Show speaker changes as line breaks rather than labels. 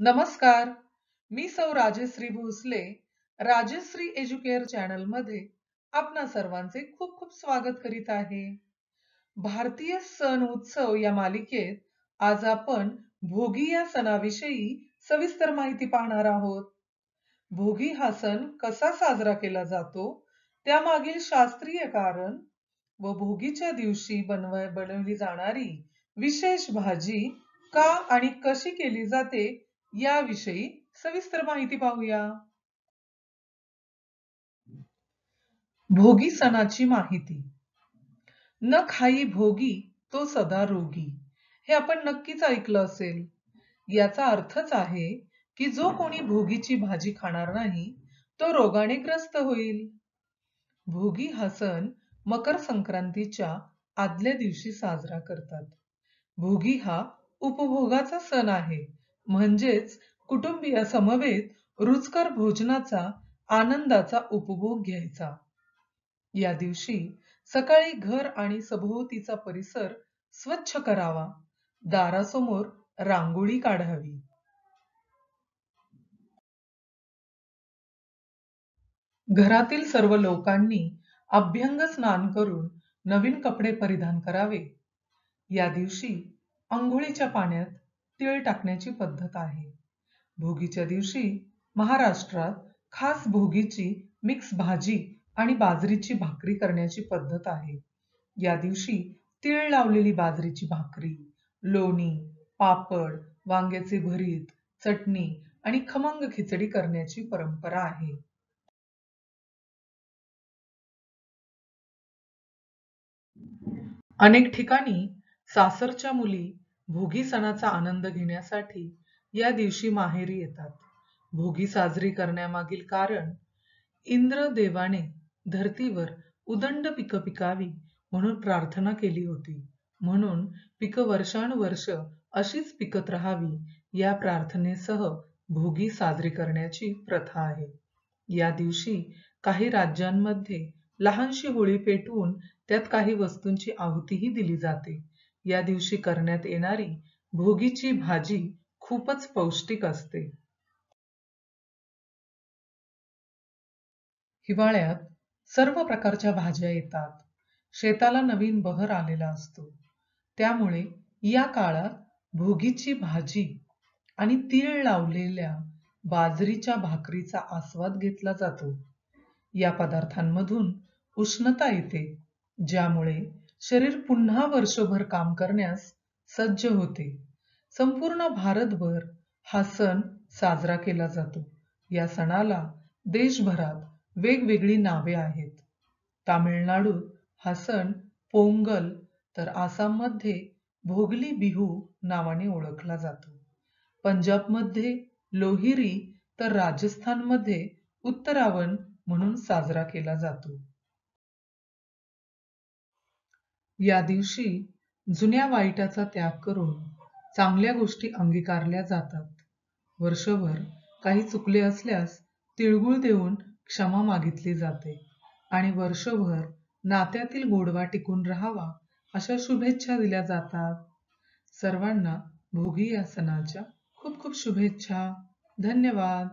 नमस्कार. मी सौ राजश्री भोसले राजश्री एज्युकेअर चॅनलमध्ये आपणा सर्वांचे खूप खूप स्वागत करीत आहे. भारतीय सण उत्सव या मालिकेत आज आपण भोगी या सणाविषयी सविस्तर माहिती पाहणार आहोत. भोगी हा सण कसा साजरा केला जातो त्यामागील शास्त्रीय कारण व भोगीच्या दिवशी बनव बनवली जाणारी विशेष भाजी का आणि कशी केली जाते याविषयी सविस्तर माहिती पाहूया. भोगी सणाची माहिती. न खाई भोगी तो सदा रोगी. हे आपण नक्कीच ऐकलं असेल. याचा अर्थच आहे की जो कोणी भोगीची भाजी खाणार नाही तो रोगाने ग्रस्त होईल. भोगी हा सण मकर संक्रांतीच्या आदल्या दिवशी साजरा करतात. भोगी हा उपभोगाचा सण आहे. म्हणजेच कुटुंबीय समवेत रुचकर भोजनाचा आनंदाचा उपभोग घ्यायचा. या दिवशी सकाळी घर आणि सभोवतीचा परिसर स्वच्छ करावा. दारासमोर रांगोळी काढावी. घरातील सर्व लोकांनी अभ्यंग स्नान करून नवीन कपडे परिधान करावे. या दिवशी अंघोळीच्या पाण्यात तीळ टाकण्याची पद्धत आहे. भोगीच्या दिवशी महाराष्ट्रात खास भोगीची मिक्स भाजी आणि बाजरीची भाकरी करण्याची पद्धत आहे. या दिवशी तीळ लावलेली बाजरीची भाकरी लोणी पापड वांग्याचे भरीत चटणी आणि खमंग खिचडी करण्याची परंपरा आहे. अनेक ठिकाणी सासरच्या मुली भोगी सणाचा आनंद घेण्यासाठी या दिवशी माहेरी येतात. भोगी साजरी करण्यामागील कारण इंद्र देवाने धरतीवर उदंड पिकं पिकावी म्हणून प्रार्थना केली होती. म्हणून पिकं वर्षानुवर्ष अशीच पिकत राहावी या प्रार्थनेसह भोगी साजरी करण्याची प्रथा आहे. या दिवशी काही राज्यांमध्ये लहानशी होळी पेटवून त्यात काही वस्तूंची आहुतीही दिली जाते. या दिवशी करण्यात येणारी भोगीची भाजी खूपच पौष्टिक असते. हिवाळ्यात सर्व प्रकारच्या भाज्या येतात. शेताला नवीन बहर आलेला असतो. त्यामुळे या काळात भोगीची भाजी आणि तीळ लावलेल्या बाजरीच्या भाकरीचा आस्वाद घेतला जातो. या पदार्थांमधून उष्णता येते ज्यामुळे शरीर पुन्हा वर्षभर काम करण्यास सज्ज होते. संपूर्ण भारतभर हा सण साजरा केला जातो. या सणाला देशभरात वेगवेगळी नावे आहेत. तामिळनाडूत हा सण पोंगल तर आसाममध्ये भोगली बिहू नावाने ओळखला जातो. पंजाबमध्ये लोहिरी तर राजस्थानमध्ये उत्तरावण म्हणून साजरा केला जातो. या दिवशी जुन्या वाईटाचा त्याग करून चांगल्या गोष्टी अंगीकारल्या जातात. वर्षभर काही चुकले असल्यास तिळगुळ देऊन क्षमा मागितली जाते आणि वर्षभर नात्यातील गोडवा टिकून राहावा अशा शुभेच्छा दिल्या जातात. सर्वांना भोगी या सणाच्या खूप खूप शुभेच्छा. धन्यवाद.